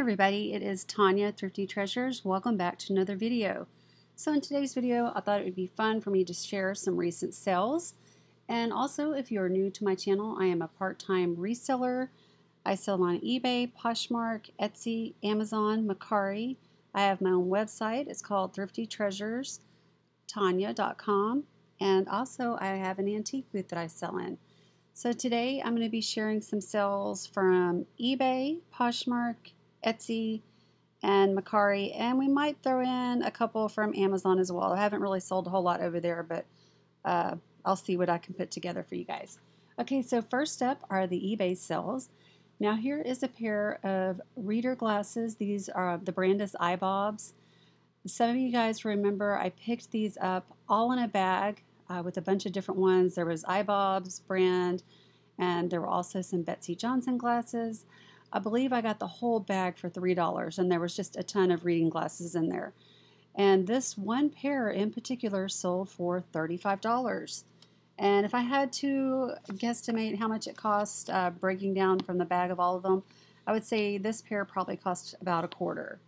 everybody, it is Tanya Thrifty Treasures. Welcome back to another video. So in today's video, I thought it would be fun for me to share some recent sales. And also, if you're new to my channel, I am a part-time reseller. I sell on eBay, Poshmark, Etsy, Amazon, Mercari. I have my own website. It's called thriftytreasurestonya.com. And also, I have an antique booth that I sell in. So today I'm going to be sharing some sales from eBay, Poshmark, Etsy, and Mercari, and we might throw in a couple from Amazon as well. I haven't really sold a whole lot over there, but uh, I'll see what I can put together for you guys. Okay, so first up are the eBay sales. Now here is a pair of reader glasses. These are the brand is Eyebobs. Some of you guys remember I picked these up all in a bag uh, with a bunch of different ones. There was Eyebobs brand, and there were also some Betsey Johnson glasses. I believe I got the whole bag for $3, and there was just a ton of reading glasses in there. And this one pair in particular sold for $35. And if I had to guesstimate how much it cost uh, breaking down from the bag of all of them, I would say this pair probably cost about a quarter.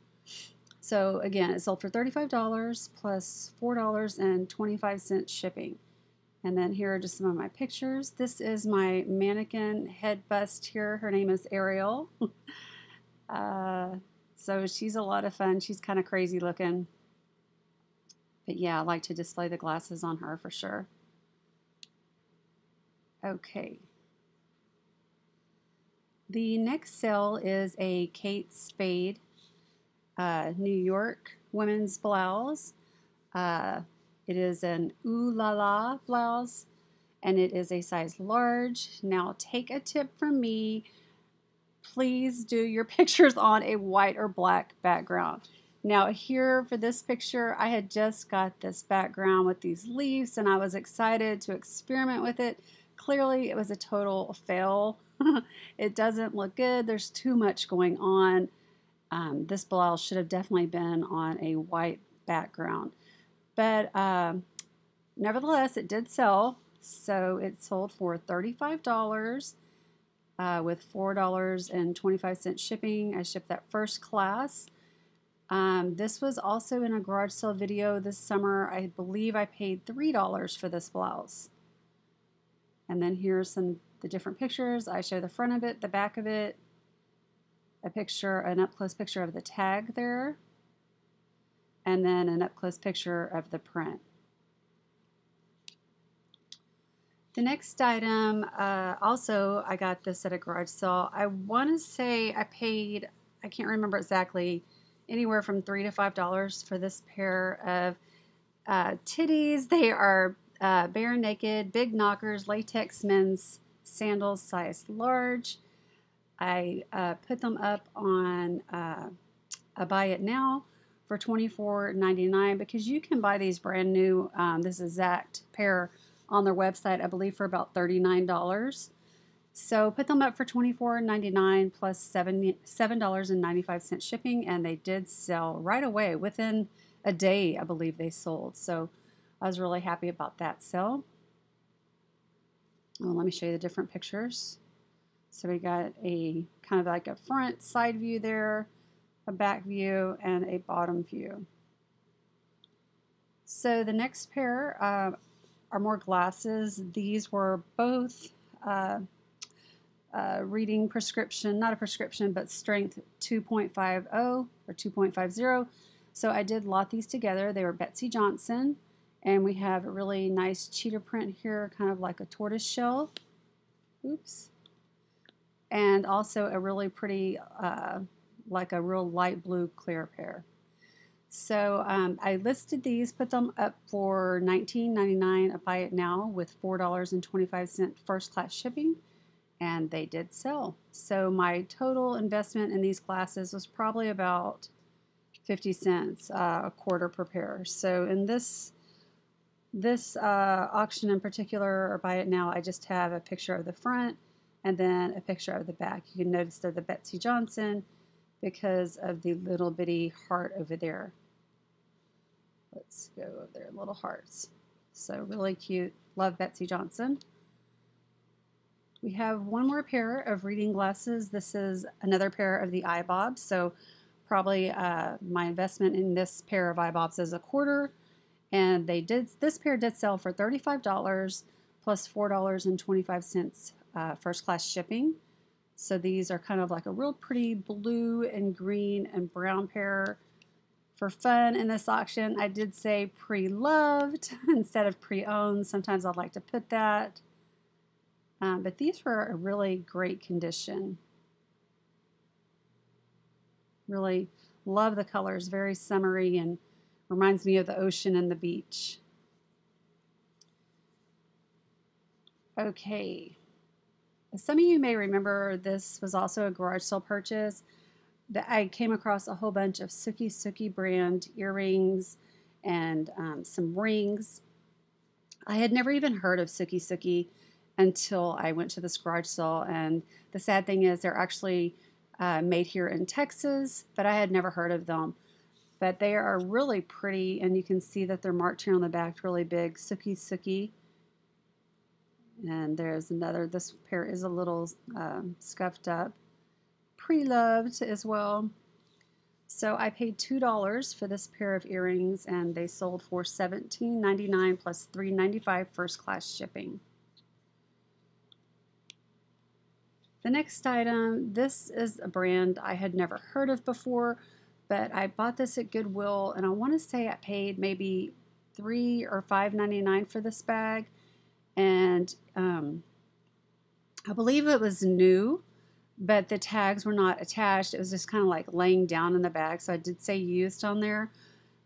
So again, it sold for $35 plus $4.25 shipping. And then here are just some of my pictures. This is my mannequin head bust here. Her name is Ariel. uh, so she's a lot of fun. She's kind of crazy looking. But yeah, I like to display the glasses on her for sure. Okay. The next sale is a Kate Spade uh, New York women's blouse. Uh, it is an Ooh La La blouse and it is a size large. Now take a tip from me. Please do your pictures on a white or black background. Now here for this picture, I had just got this background with these leaves and I was excited to experiment with it. Clearly it was a total fail. it doesn't look good. There's too much going on. Um, this blouse should have definitely been on a white background. But uh, nevertheless, it did sell. So it sold for $35 uh, with $4.25 shipping. I shipped that first class. Um, this was also in a garage sale video this summer. I believe I paid $3 for this blouse. And then here's some the different pictures. I show the front of it, the back of it, a picture, an up-close picture of the tag there, and then an up-close picture of the print. The next item, uh, also I got this at a garage sale. I want to say I paid, I can't remember exactly, anywhere from 3 to $5 for this pair of uh, titties. They are uh, bare naked, big knockers, latex men's sandals, size large. I uh, put them up on uh, a buy it now for $24.99 because you can buy these brand new, um, this exact pair on their website, I believe for about $39. So put them up for $24.99 plus $7.95 shipping and they did sell right away within a day, I believe they sold. So I was really happy about that sale. Well, let me show you the different pictures. So we got a kind of like a front side view there, a back view, and a bottom view. So the next pair uh, are more glasses. These were both uh, uh, reading prescription, not a prescription, but strength 2.50 or 2.50. So I did lot these together. They were Betsey Johnson. And we have a really nice cheetah print here, kind of like a tortoise shell. Oops and also a really pretty, uh, like a real light blue clear pair. So um, I listed these, put them up for $19.99 a buy it now with $4.25 first class shipping, and they did sell. So my total investment in these glasses was probably about 50 cents uh, a quarter per pair. So in this this uh, auction in particular, or buy it now, I just have a picture of the front and then a picture of the back. You can notice they're the Betsey Johnson because of the little bitty heart over there. Let's go over there, little hearts. So really cute. Love Betsey Johnson. We have one more pair of reading glasses. This is another pair of the Eyebobs. So probably uh, my investment in this pair of Eyebobs is a quarter. And they did this pair did sell for $35 plus $4.25 uh, first class shipping. So these are kind of like a real pretty blue and green and brown pair for fun in this auction. I did say pre-loved instead of pre-owned. Sometimes I'd like to put that. Um, but these were a really great condition. Really love the colors, very summery and reminds me of the ocean and the beach. Okay, some of you may remember this was also a garage sale purchase. That I came across a whole bunch of Suki Suki brand earrings and um, some rings. I had never even heard of Suki Suki until I went to this garage sale. And the sad thing is, they're actually uh, made here in Texas, but I had never heard of them. But they are really pretty, and you can see that they're marked here on the back really big Suki Suki. And there's another, this pair is a little um, scuffed up. Pre-loved as well. So I paid $2 for this pair of earrings and they sold for $17.99 plus $3.95 first class shipping. The next item, this is a brand I had never heard of before, but I bought this at Goodwill and I want to say I paid maybe three or $5.99 for this bag and um, I believe it was new, but the tags were not attached. It was just kind of like laying down in the bag. So I did say used on there,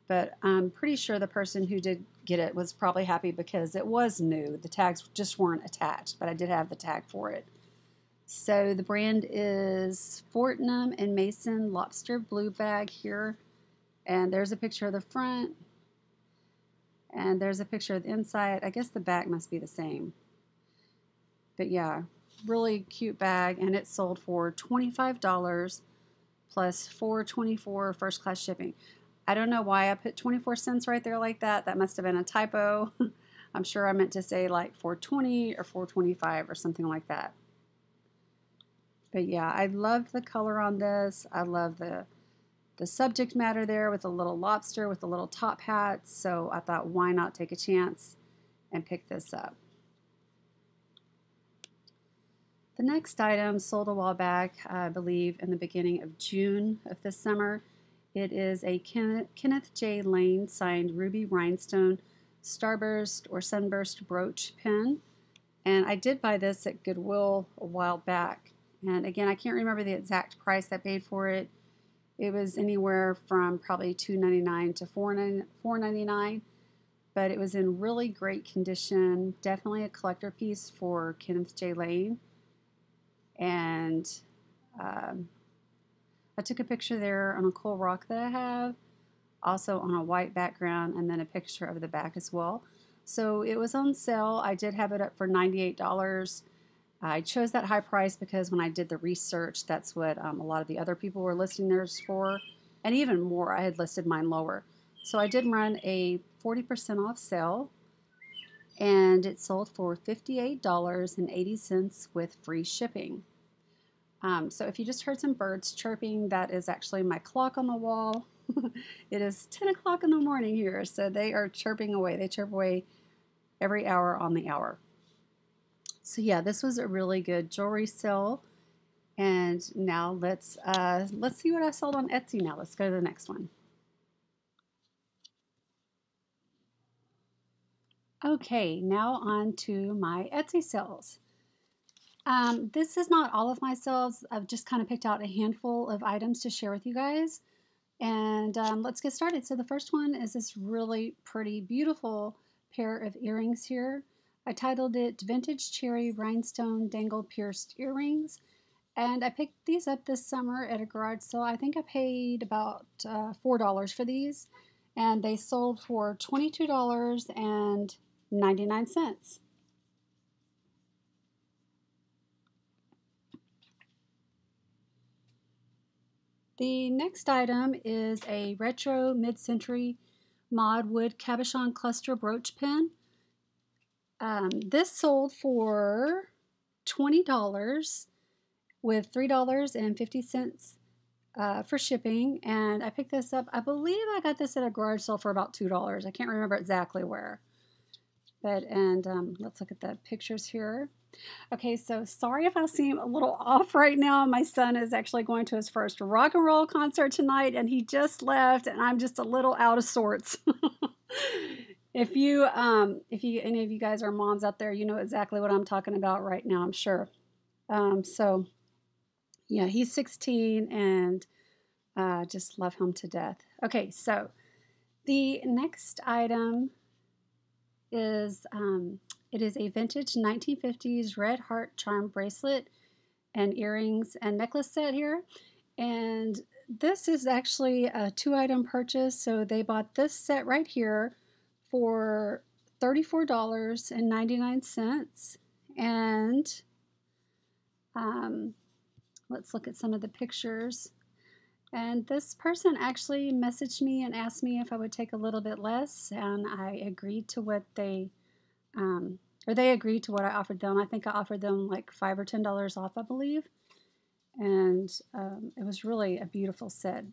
but I'm pretty sure the person who did get it was probably happy because it was new. The tags just weren't attached, but I did have the tag for it. So the brand is Fortnum and Mason Lobster Blue Bag here. And there's a picture of the front. And there's a picture of the inside. I guess the back must be the same. But yeah, really cute bag. And it sold for $25 plus $4.24 first class shipping. I don't know why I put 24 cents right there like that. That must have been a typo. I'm sure I meant to say like 420 or 425 or something like that. But yeah, I love the color on this. I love the the subject matter there with a little lobster with a little top hat. So I thought, why not take a chance and pick this up? The next item sold a while back, I believe in the beginning of June of this summer. It is a Kenneth Jay Lane signed ruby rhinestone starburst or sunburst brooch pin. And I did buy this at Goodwill a while back. And again, I can't remember the exact price I paid for it. It was anywhere from probably $2.99 to $4.99, but it was in really great condition. Definitely a collector piece for Kenneth Jay Lane. And um, I took a picture there on a cool rock that I have, also on a white background, and then a picture of the back as well. So it was on sale. I did have it up for $98. I chose that high price because when I did the research, that's what um, a lot of the other people were listing theirs for, and even more. I had listed mine lower. So I did run a 40% off sale, and it sold for $58.80 with free shipping. Um, so if you just heard some birds chirping, that is actually my clock on the wall. it is 10 o'clock in the morning here, so they are chirping away. They chirp away every hour on the hour. So yeah, this was a really good jewelry sale. And now let's uh, let's see what I sold on Etsy now. Let's go to the next one. Okay, now on to my Etsy sales. Um, this is not all of my sales. I've just kind of picked out a handful of items to share with you guys. And um, let's get started. So the first one is this really pretty, beautiful pair of earrings here. I titled it Vintage Cherry Rhinestone Dangle Pierced Earrings. And I picked these up this summer at a garage sale. I think I paid about uh, $4 for these. And they sold for $22.99. The next item is a retro mid-century mod wood cabochon cluster brooch pin. Um, this sold for $20 with $3.50 uh, for shipping. And I picked this up, I believe I got this at a garage sale for about $2. I can't remember exactly where. But, and um, let's look at the pictures here. Okay, so sorry if I seem a little off right now. My son is actually going to his first rock and roll concert tonight, and he just left, and I'm just a little out of sorts. if you, um, if you, any of you guys are moms out there, you know exactly what I'm talking about right now. I'm sure. Um, so, yeah, he's 16, and uh, just love him to death. Okay, so the next item is um, it is a vintage 1950s red heart charm bracelet and earrings and necklace set here. And this is actually a two item purchase. So they bought this set right here for $34.99. And um, let's look at some of the pictures. And this person actually messaged me and asked me if I would take a little bit less, and I agreed to what they um, or they agreed to what I offered them. I think I offered them like five or ten dollars off, I believe, and um, it was really a beautiful set.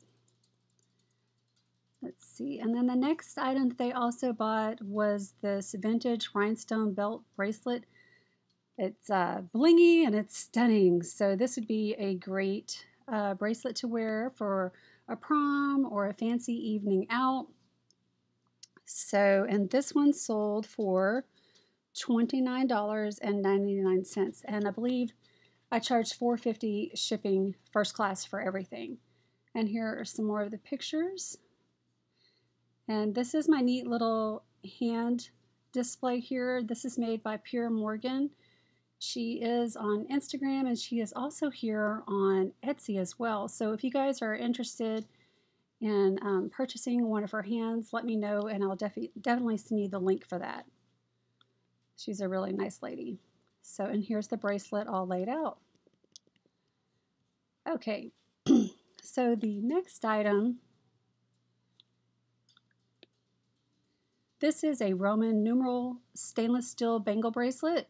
Let's see, and then the next item that they also bought was this vintage rhinestone belt bracelet. It's uh, blingy and it's stunning, so this would be a great uh, bracelet to wear for a prom or a fancy evening out. So, and this one sold for $29.99 and I believe I charged $4.50 shipping first class for everything. And here are some more of the pictures. And this is my neat little hand display here. This is made by Pure Morgan. She is on Instagram and she is also here on Etsy as well. So if you guys are interested in um, purchasing one of her hands, let me know and I'll def definitely send you the link for that. She's a really nice lady. So, and here's the bracelet all laid out. Okay, so the next item, this is a Roman numeral stainless steel bangle bracelet.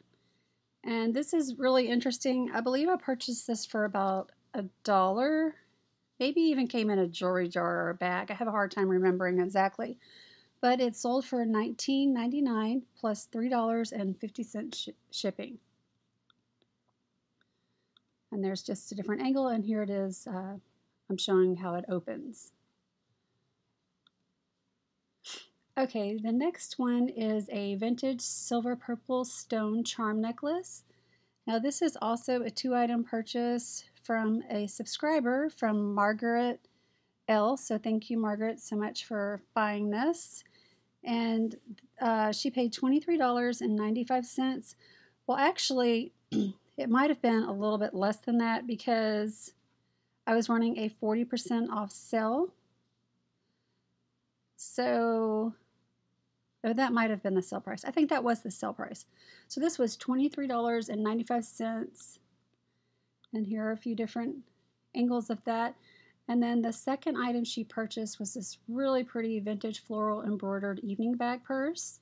And this is really interesting. I believe I purchased this for about a dollar. Maybe even came in a jewelry jar or a bag. I have a hard time remembering exactly but it sold for $19.99 plus $3.50 sh shipping. And there's just a different angle, and here it is. Uh, I'm showing how it opens. Okay, the next one is a vintage silver purple stone charm necklace. Now this is also a two item purchase from a subscriber from Margaret L. So thank you, Margaret, so much for buying this and uh, she paid $23.95. Well, actually, it might have been a little bit less than that because I was running a 40% off sale. So, oh, that might have been the sale price. I think that was the sale price. So this was $23.95. And here are a few different angles of that. And then the second item she purchased was this really pretty vintage floral embroidered evening bag purse.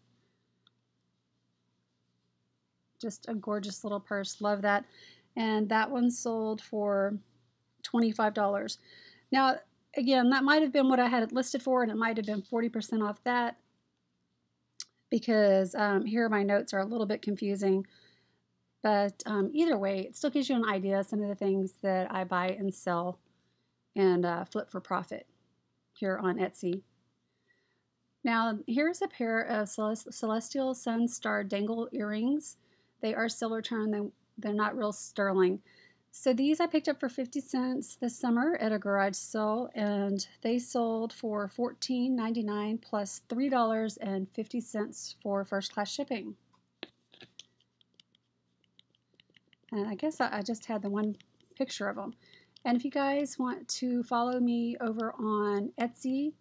Just a gorgeous little purse. Love that. And that one sold for $25. Now, again, that might have been what I had it listed for, and it might have been 40% off that because um, here my notes are a little bit confusing. But um, either way, it still gives you an idea of some of the things that I buy and sell and uh, flip for profit here on Etsy. Now, here's a pair of Celestial Sun Star Dangle earrings. They are silver tone, they're not real sterling. So these I picked up for 50 cents this summer at a garage sale, and they sold for $14.99 plus $3.50 for first class shipping. And I guess I just had the one picture of them. And if you guys want to follow me over on Etsy,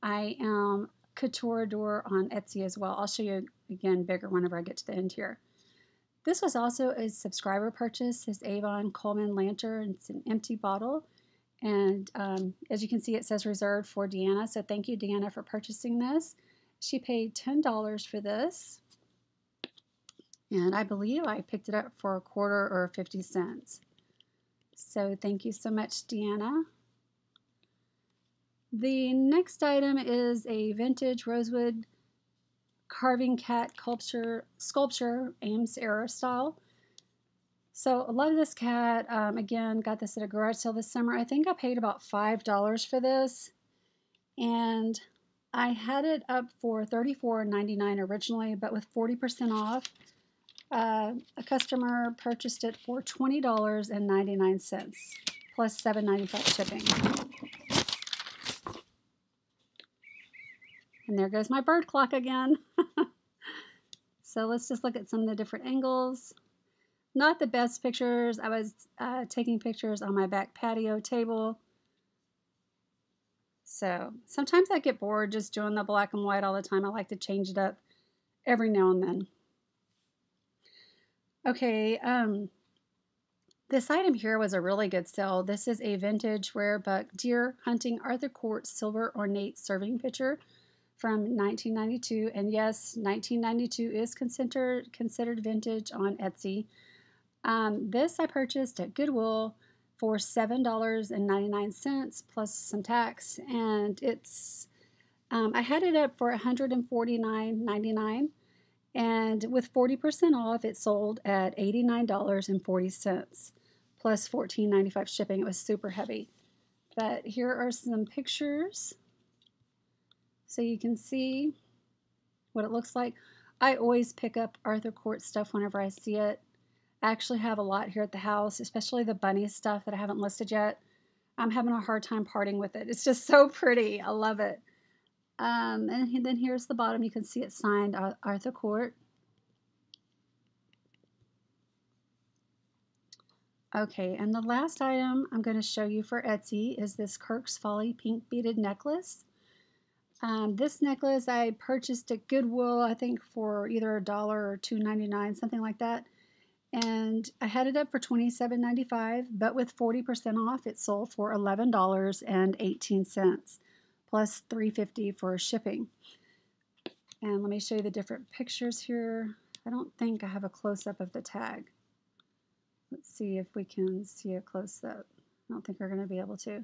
I am Couture Adore on Etsy as well. I'll show you again bigger whenever I get to the end here. This was also a subscriber purchase, this Avon Coleman lantern. It's an empty bottle. And um, as you can see, it says reserved for Deanna. So thank you, Deanna, for purchasing this. She paid $10 for this. And I believe I picked it up for a quarter or 50 cents. So thank you so much, Deanna. The next item is a vintage rosewood carving cat sculpture, sculpture Ames era style. So I love this cat. Um, again, got this at a garage sale this summer. I think I paid about $5 for this. And I had it up for $34.99 originally, but with 40% off, uh, a customer purchased it for $20.99 plus $7.95 shipping. And there goes my bird clock again. so let's just look at some of the different angles. Not the best pictures. I was uh, taking pictures on my back patio table. So sometimes I get bored just doing the black and white all the time. I like to change it up every now and then. Okay, um, this item here was a really good sale. This is a vintage rare buck deer hunting Arthur Court silver ornate serving pitcher from 1992. And yes, 1992 is considered considered vintage on Etsy. Um, this I purchased at Goodwill for $7.99 plus some tax. And it's, um, I had it up for $149.99. And with 40% off, it sold at $89.40 plus $14.95 shipping. It was super heavy. But here are some pictures so you can see what it looks like. I always pick up Arthur Court stuff whenever I see it. I actually have a lot here at the house, especially the bunny stuff that I haven't listed yet. I'm having a hard time parting with it. It's just so pretty. I love it. Um, and then here's the bottom. You can see it signed Arthur Court. Okay, and the last item I'm going to show you for Etsy is this Kirk's Folly pink beaded necklace. Um, this necklace I purchased at Goodwill, I think for either a dollar or two ninety nine, something like that and I had it up for $27.95, but with 40% off, it sold for $11.18 plus $3.50 for shipping. And let me show you the different pictures here. I don't think I have a close-up of the tag. Let's see if we can see a close-up. I don't think we're going to be able to.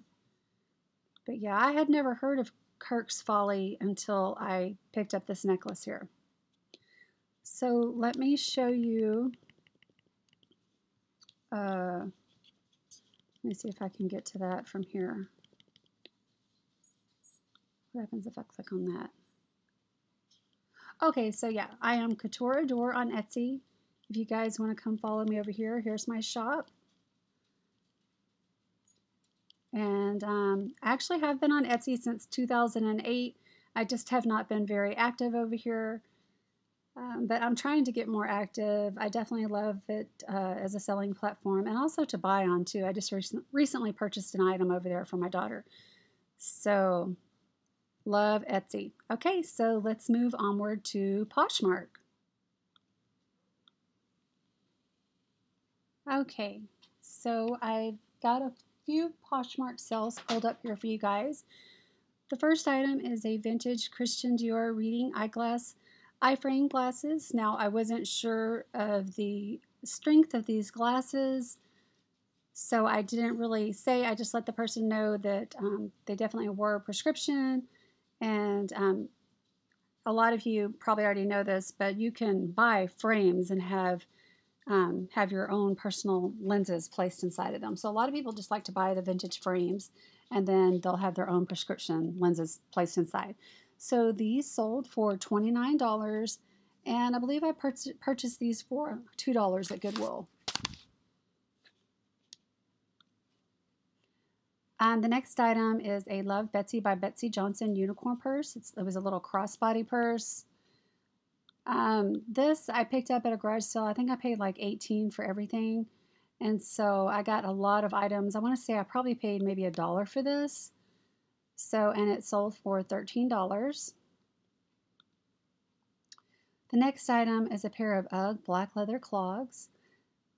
But yeah, I had never heard of Kirk's Folly until I picked up this necklace here. So let me show you uh, let me see if I can get to that from here. What happens if I click on that? Okay, so yeah, I am Couture Adore on Etsy. If you guys want to come follow me over here, here's my shop. And um, I actually have been on Etsy since 2008. I just have not been very active over here. Um, but I'm trying to get more active. I definitely love it uh, as a selling platform and also to buy on too. I just re- recently purchased an item over there for my daughter. So, love Etsy. Okay, so let's move onward to Poshmark. Okay, so I've got a few Poshmark sales pulled up here for you guys. The first item is a vintage Christian Dior reading eyeglass eye frame glasses. Now, I wasn't sure of the strength of these glasses, so I didn't really say. I just let the person know that um, they definitely were a prescription. And um, a lot of you probably already know this, but you can buy frames and have um, have your own personal lenses placed inside of them. So a lot of people just like to buy the vintage frames and then they'll have their own prescription lenses placed inside. So these sold for $29, and I believe I pur purchased these for $2 at Goodwill. And the next item is a Love Betsy by Betsey Johnson unicorn purse. It's, it was a little crossbody purse. Um, this I picked up at a garage sale. I think I paid like 18 for everything. And so I got a lot of items. I want to say I probably paid maybe a dollar for this. So, and it sold for $13. The next item is a pair of UGG black leather clogs.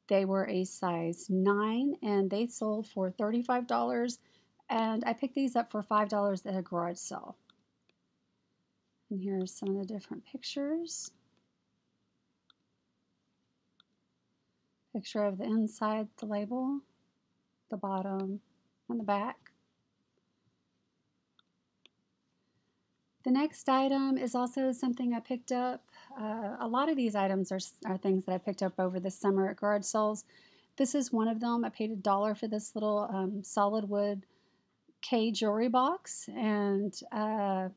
They were a size 9 and they sold for $35. And I picked these up for $5 at a garage sale. And here's some of the different pictures. Picture of the inside, the label, the bottom, and the back. The next item is also something I picked up. Uh, a lot of these items are, are things that I picked up over the summer at Garage Sales. This is one of them. I paid a dollar for this little um, solid wood K jewelry box. And uh,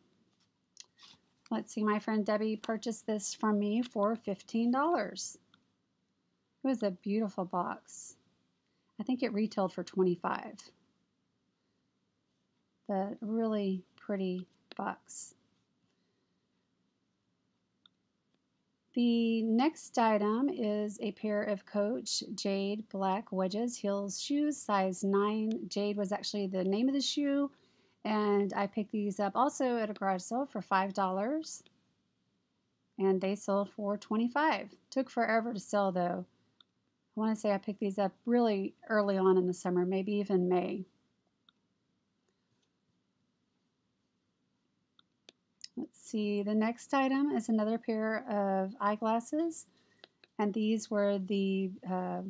let's see, my friend Debbie purchased this from me for $15. It was a beautiful box. I think it retailed for 25 But really pretty box. The next item is a pair of Coach Jade Black Wedges Heels shoes, size 9. Jade was actually the name of the shoe, and I picked these up also at a garage sale for $5. And they sold for 25 Took forever to sell though. I want to say I picked these up really early on in the summer, maybe even May. Let's see, the next item is another pair of eyeglasses. And these were the, uh,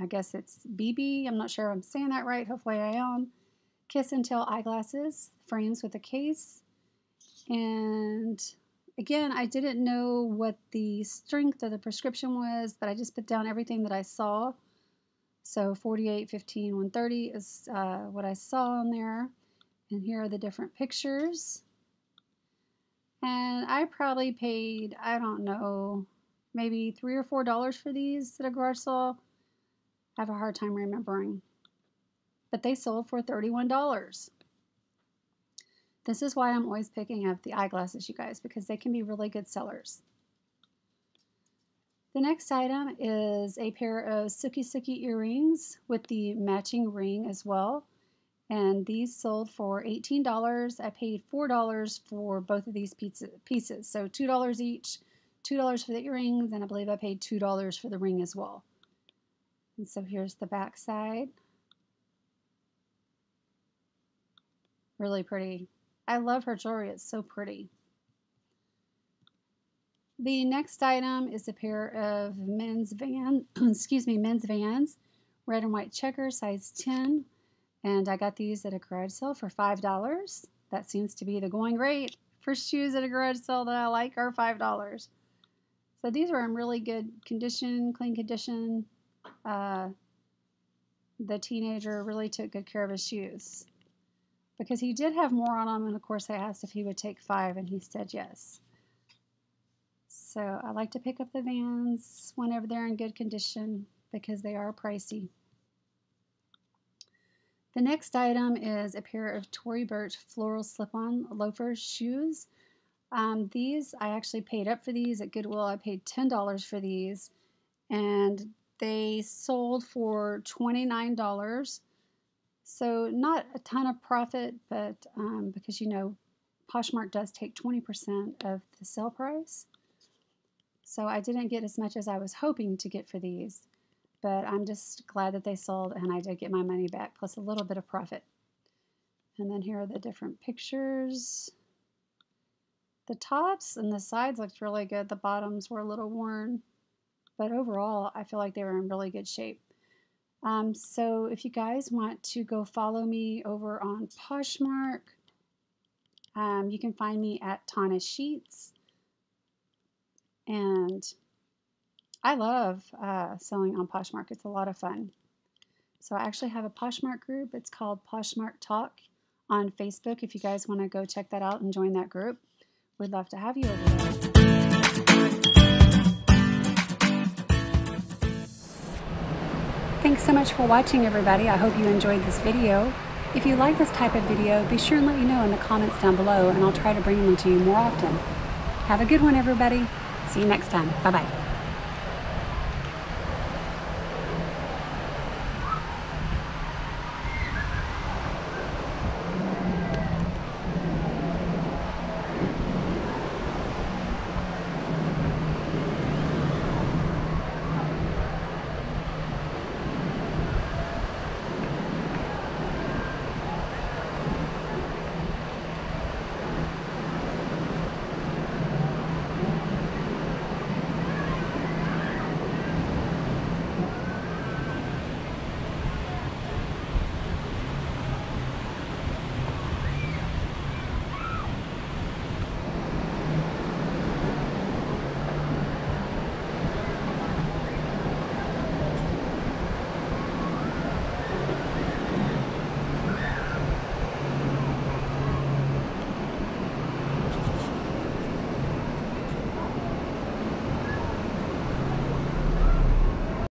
I guess it's BB, I'm not sure I'm saying that right, hopefully I am. Kiss and Tell eyeglasses, frames with a case. And Again, I didn't know what the strength of the prescription was, but I just put down everything that I saw. So 48, 15, 130 is uh, what I saw on there. And here are the different pictures. And I probably paid, I don't know, maybe three or four dollars for these at a garage sale. I have a hard time remembering. But they sold for $31. This is why I'm always picking up the eyeglasses, you guys, because they can be really good sellers. The next item is a pair of Suki Suki earrings with the matching ring as well. And these sold for $18. I paid $4 for both of these pieces. So $2 each, $2 for the earrings, and I believe I paid $2 for the ring as well. And so here's the back side. Really pretty. I love her jewelry. It's so pretty. The next item is a pair of men's van, excuse me, men's vans, red and white checker, size 10. And I got these at a garage sale for $5. That seems to be the going rate for shoes at a garage sale that I like are $5. So these are in really good condition, clean condition. Uh, the teenager really took good care of his shoes because he did have more on him. And of course, I asked if he would take five, and he said yes. So I like to pick up the vans whenever they're in good condition because they are pricey. The next item is a pair of Tory Burch floral slip-on loafers shoes. Um, these, I actually paid up for these at Goodwill. I paid $10 for these, and they sold for $29. So not a ton of profit, but um, because you know Poshmark does take 20% of the sale price. So I didn't get as much as I was hoping to get for these, but I'm just glad that they sold and I did get my money back plus a little bit of profit. And then here are the different pictures. The tops and the sides looked really good. The bottoms were a little worn, but overall I feel like they were in really good shape. Um, so if you guys want to go follow me over on Poshmark, um, you can find me at Tana Sheets. And I love uh, selling on Poshmark. It's a lot of fun. So I actually have a Poshmark group. It's called Poshmark Talk on Facebook. If you guys want to go check that out and join that group, we'd love to have you over there. Thanks so much for watching everybody. I hope you enjoyed this video. If you like this type of video, be sure and let me know in the comments down below and I'll try to bring them to you more often. Have a good one everybody. See you next time. Bye-bye.